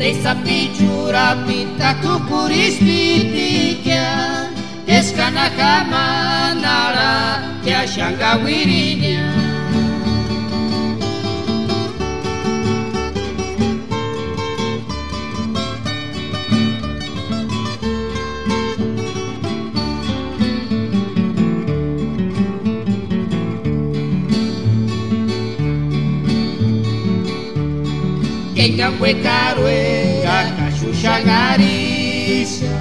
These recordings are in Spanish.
Teisa pitxura pintatuko rizpitikia Tezkanak amanara Teaxan gauiri Kenga kwekaruenga kashusha garisha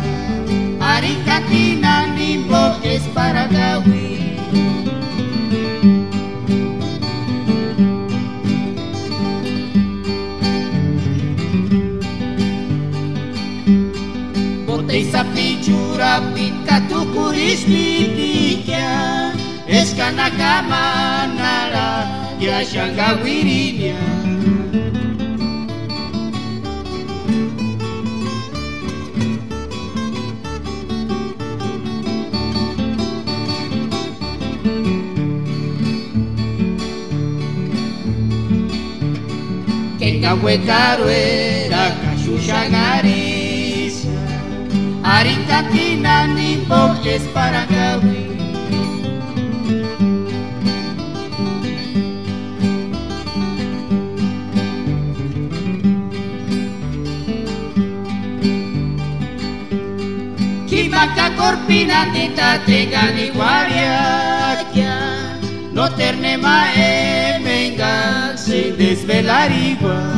Arikakina nimbo esparagawi Botei sapijura pica tucuris pipiquia Escanacamana ya xangaguirinia wekarwe rakashushangarisha Arikatina nimbo esparagawi Kimaka corpina tita tegani guariakia No terne mae sin desvelar igual.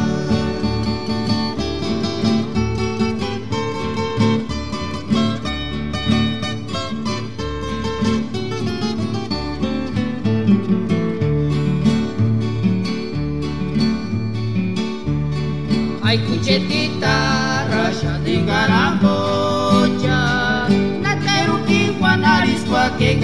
Ay cuchetita rasha de garambocha Nateru kiwanaris kwa que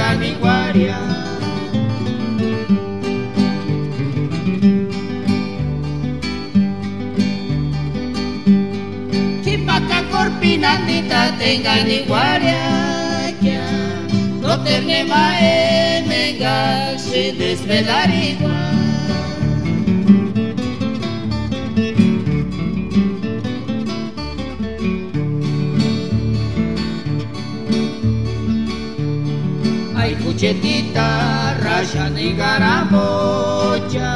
gani guaria Chipaka corpinandita tenga ni guaria No terne mae menga se desvelar igual. Ay cuchetita rasha ni garamocha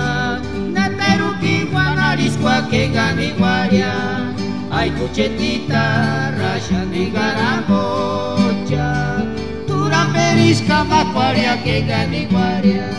Nateru kiwanaris kwa que gani guaria Ay cuchetita rasha ni garamocha Turamberis kama guaria que gani guaria